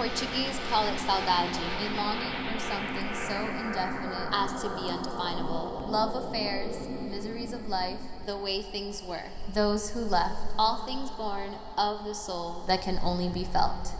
Portuguese call it saudade, a longing for something so indefinite as to be undefinable. Love affairs, miseries of life, the way things were. Those who left, all things born of the soul that can only be felt.